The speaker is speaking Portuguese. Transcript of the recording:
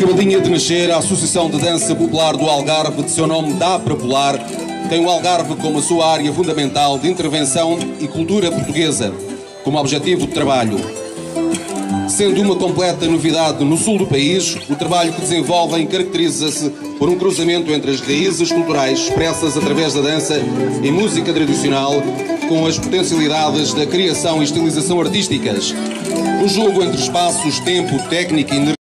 Acabadinha de nascer, a Associação de Dança Popular do Algarve, de seu nome Dá para Polar, tem o Algarve como a sua área fundamental de intervenção e cultura portuguesa, como objetivo de trabalho. Sendo uma completa novidade no sul do país, o trabalho que desenvolvem caracteriza-se por um cruzamento entre as raízes culturais expressas através da dança e música tradicional com as potencialidades da criação e estilização artísticas. O jogo entre espaços, tempo, técnica e energia